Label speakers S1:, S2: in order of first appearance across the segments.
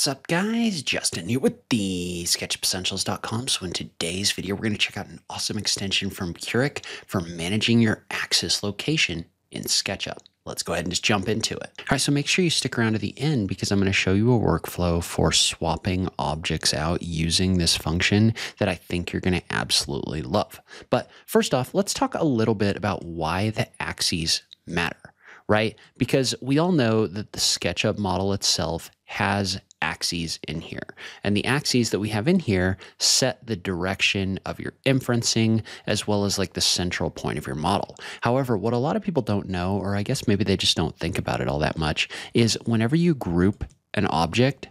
S1: What's up guys? Justin here with the SketchUpEssentials.com. So in today's video, we're going to check out an awesome extension from Curic for managing your axis location in SketchUp. Let's go ahead and just jump into it. All right, so make sure you stick around to the end because I'm going to show you a workflow for swapping objects out using this function that I think you're going to absolutely love. But first off, let's talk a little bit about why the axes matter, right? Because we all know that the SketchUp model itself has axes in here. And the axes that we have in here set the direction of your inferencing as well as like the central point of your model. However, what a lot of people don't know, or I guess maybe they just don't think about it all that much, is whenever you group an object,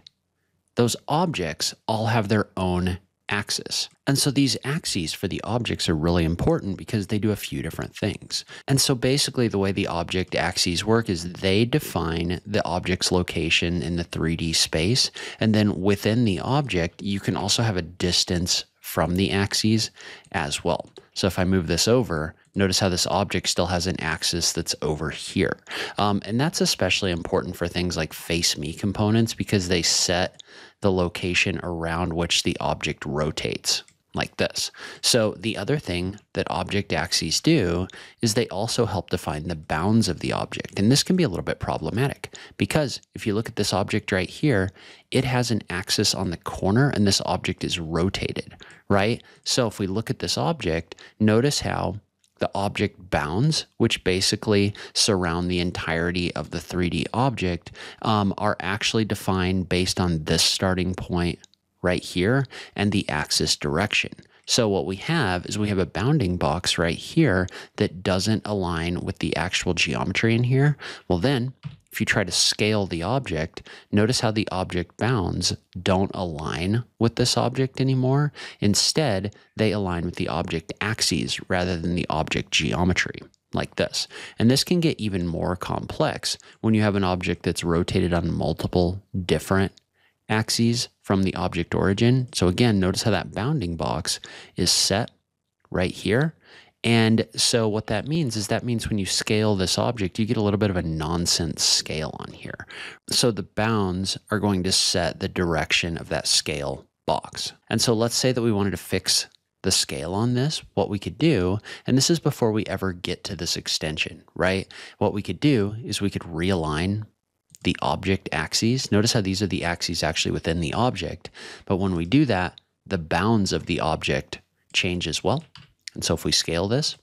S1: those objects all have their own axis. And so these axes for the objects are really important because they do a few different things. And so basically the way the object axes work is they define the object's location in the 3D space. And then within the object, you can also have a distance from the axes as well. So if I move this over, notice how this object still has an axis that's over here. Um, and that's especially important for things like face me components because they set the location around which the object rotates like this. So the other thing that object axes do is they also help define the bounds of the object. And this can be a little bit problematic because if you look at this object right here, it has an axis on the corner and this object is rotated, right? So if we look at this object, notice how the object bounds, which basically surround the entirety of the 3D object, um, are actually defined based on this starting point right here and the axis direction. So what we have is we have a bounding box right here that doesn't align with the actual geometry in here. Well, then if you try to scale the object, notice how the object bounds don't align with this object anymore. Instead, they align with the object axes rather than the object geometry like this. And this can get even more complex when you have an object that's rotated on multiple different axes from the object origin. So again, notice how that bounding box is set right here. And so what that means is that means when you scale this object, you get a little bit of a nonsense scale on here. So the bounds are going to set the direction of that scale box. And so let's say that we wanted to fix the scale on this, what we could do, and this is before we ever get to this extension, right? What we could do is we could realign the object axes. Notice how these are the axes actually within the object. But when we do that, the bounds of the object change as well. And so if we scale this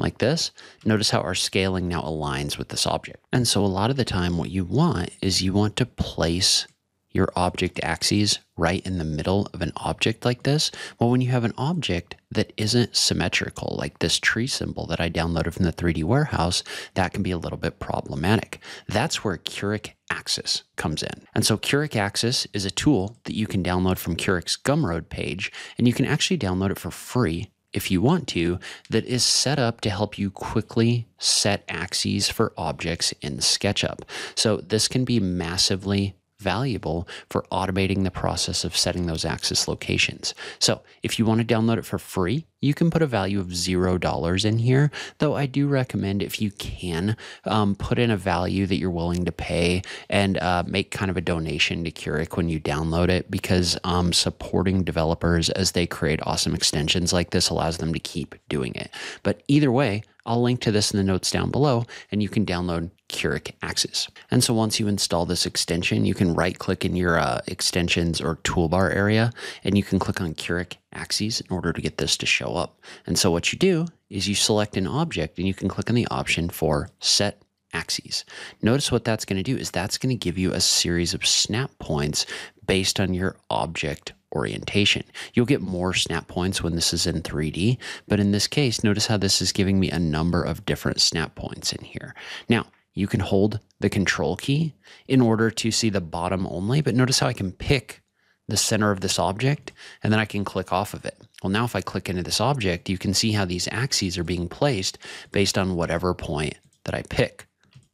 S1: like this, notice how our scaling now aligns with this object. And so a lot of the time what you want is you want to place your object axes right in the middle of an object like this? Well, when you have an object that isn't symmetrical, like this tree symbol that I downloaded from the 3D warehouse, that can be a little bit problematic. That's where Curic Axis comes in. And so Curic Axis is a tool that you can download from Curic's Gumroad page, and you can actually download it for free if you want to, that is set up to help you quickly set axes for objects in SketchUp. So this can be massively valuable for automating the process of setting those axis locations. So if you want to download it for free, you can put a value of $0 in here, though I do recommend if you can um, put in a value that you're willing to pay and uh, make kind of a donation to Curic when you download it because um, supporting developers as they create awesome extensions like this allows them to keep doing it. But either way, I'll link to this in the notes down below and you can download Curic Axis. And so once you install this extension, you can right click in your uh, extensions or toolbar area and you can click on Curic Axes in order to get this to show up. And so what you do is you select an object and you can click on the option for set axes. Notice what that's going to do is that's going to give you a series of snap points based on your object orientation. You'll get more snap points when this is in 3D, but in this case, notice how this is giving me a number of different snap points in here. Now, you can hold the control key in order to see the bottom only, but notice how I can pick the center of this object, and then I can click off of it. Well, now if I click into this object, you can see how these axes are being placed based on whatever point that I pick,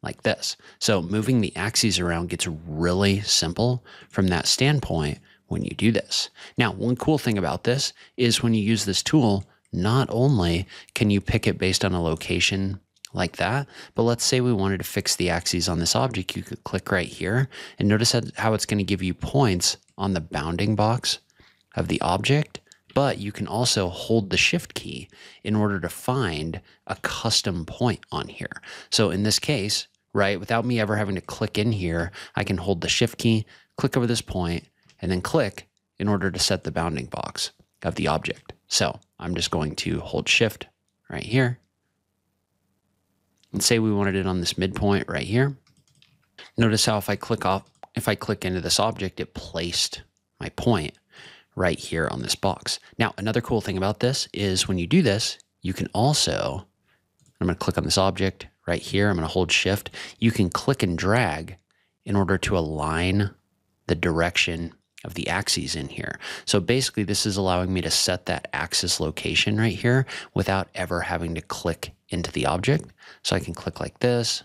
S1: like this. So moving the axes around gets really simple from that standpoint when you do this. Now, one cool thing about this is when you use this tool, not only can you pick it based on a location like that. But let's say we wanted to fix the axes on this object, you could click right here and notice how it's going to give you points on the bounding box of the object. But you can also hold the shift key in order to find a custom point on here. So in this case, right, without me ever having to click in here, I can hold the shift key, click over this point, and then click in order to set the bounding box of the object. So I'm just going to hold shift right here and say we wanted it on this midpoint right here. Notice how if I click off, if I click into this object, it placed my point right here on this box. Now, another cool thing about this is when you do this, you can also, I'm going to click on this object right here. I'm going to hold shift. You can click and drag in order to align the direction of the axes in here. So basically this is allowing me to set that axis location right here without ever having to click into the object. So I can click like this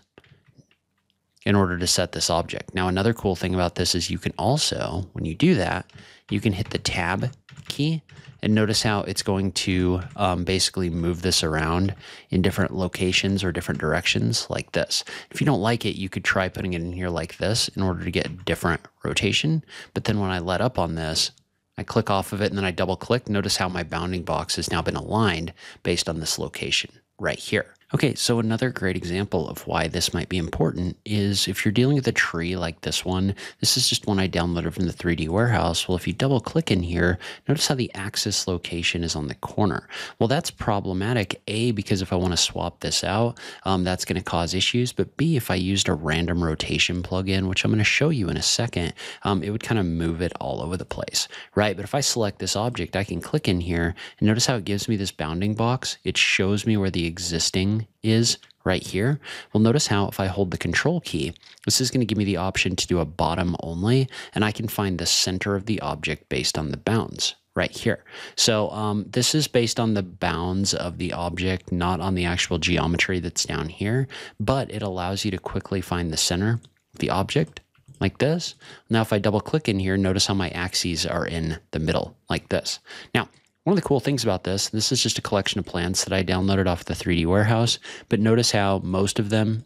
S1: in order to set this object. Now another cool thing about this is you can also, when you do that, you can hit the tab key and notice how it's going to um, basically move this around in different locations or different directions like this. If you don't like it, you could try putting it in here like this in order to get a different rotation. But then when I let up on this, I click off of it and then I double click. Notice how my bounding box has now been aligned based on this location right here. Okay, so another great example of why this might be important is if you're dealing with a tree like this one, this is just one I downloaded from the 3D warehouse. Well, if you double click in here, notice how the axis location is on the corner. Well, that's problematic, A, because if I want to swap this out, um, that's going to cause issues, but B, if I used a random rotation plugin, which I'm going to show you in a second, um, it would kind of move it all over the place, right? But if I select this object, I can click in here and notice how it gives me this bounding box. It shows me where the existing is right here. Well, notice how if I hold the control key, this is going to give me the option to do a bottom only, and I can find the center of the object based on the bounds right here. So um, this is based on the bounds of the object, not on the actual geometry that's down here, but it allows you to quickly find the center of the object like this. Now, if I double click in here, notice how my axes are in the middle like this. Now, one of the cool things about this, this is just a collection of plants that I downloaded off the 3D warehouse, but notice how most of them,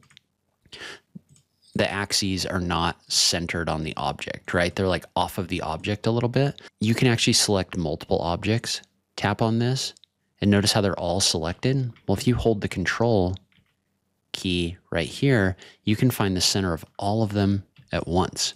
S1: the axes are not centered on the object, right? They're like off of the object a little bit. You can actually select multiple objects, tap on this, and notice how they're all selected. Well, if you hold the control key right here, you can find the center of all of them at once.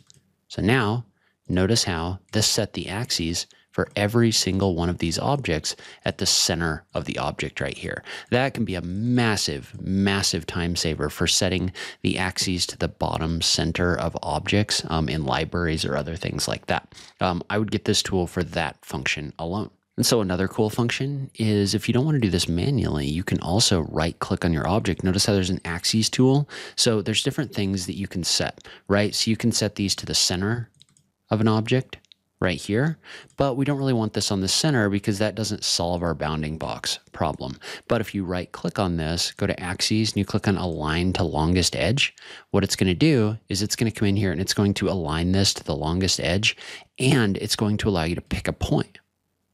S1: So now, notice how this set the axes for every single one of these objects at the center of the object right here. That can be a massive, massive time saver for setting the axes to the bottom center of objects um, in libraries or other things like that. Um, I would get this tool for that function alone. And so another cool function is if you don't want to do this manually, you can also right click on your object. Notice how there's an axes tool. So there's different things that you can set, right? So you can set these to the center of an object right here, but we don't really want this on the center because that doesn't solve our bounding box problem. But if you right click on this, go to axes and you click on align to longest edge, what it's going to do is it's going to come in here and it's going to align this to the longest edge and it's going to allow you to pick a point,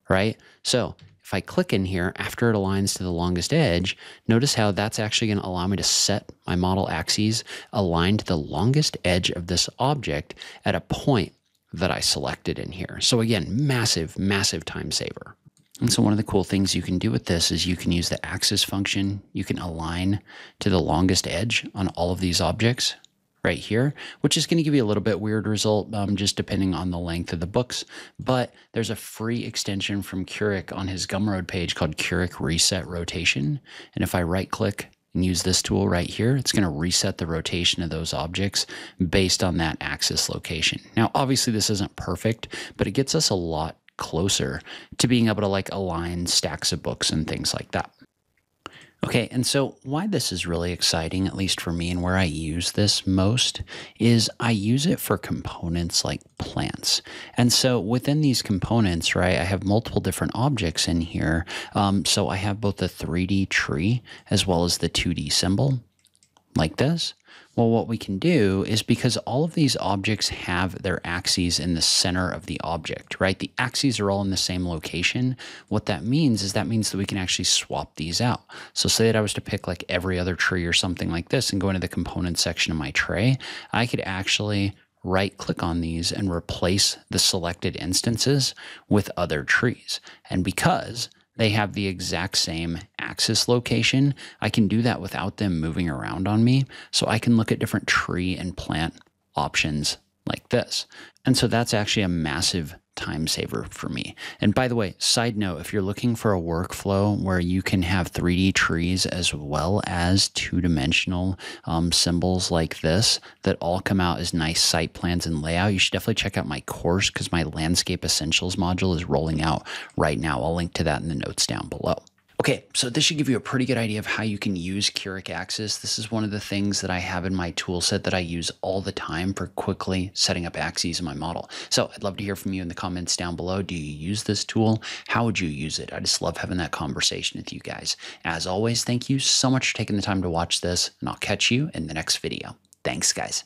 S1: right? So if I click in here after it aligns to the longest edge, notice how that's actually going to allow me to set my model axes aligned to the longest edge of this object at a point that I selected in here. So again, massive, massive time saver. And so one of the cool things you can do with this is you can use the axis function. You can align to the longest edge on all of these objects right here, which is going to give you a little bit weird result um, just depending on the length of the books. But there's a free extension from Curic on his Gumroad page called Curic Reset Rotation. And if I right click and use this tool right here, it's going to reset the rotation of those objects based on that axis location. Now, obviously this isn't perfect, but it gets us a lot closer to being able to like align stacks of books and things like that. Okay, and so why this is really exciting, at least for me, and where I use this most, is I use it for components like plants. And so within these components, right, I have multiple different objects in here. Um, so I have both the 3D tree as well as the 2D symbol like this? Well, what we can do is because all of these objects have their axes in the center of the object, right? The axes are all in the same location. What that means is that means that we can actually swap these out. So say that I was to pick like every other tree or something like this and go into the component section of my tray, I could actually right click on these and replace the selected instances with other trees. And because they have the exact same axis location, I can do that without them moving around on me. So I can look at different tree and plant options like this. And so that's actually a massive time saver for me. And by the way, side note, if you're looking for a workflow where you can have 3D trees as well as two dimensional um, symbols like this that all come out as nice site plans and layout, you should definitely check out my course because my landscape essentials module is rolling out right now. I'll link to that in the notes down below. Okay, so this should give you a pretty good idea of how you can use Curic Axis. This is one of the things that I have in my tool set that I use all the time for quickly setting up axes in my model. So I'd love to hear from you in the comments down below. Do you use this tool? How would you use it? I just love having that conversation with you guys. As always, thank you so much for taking the time to watch this, and I'll catch you in the next video. Thanks, guys.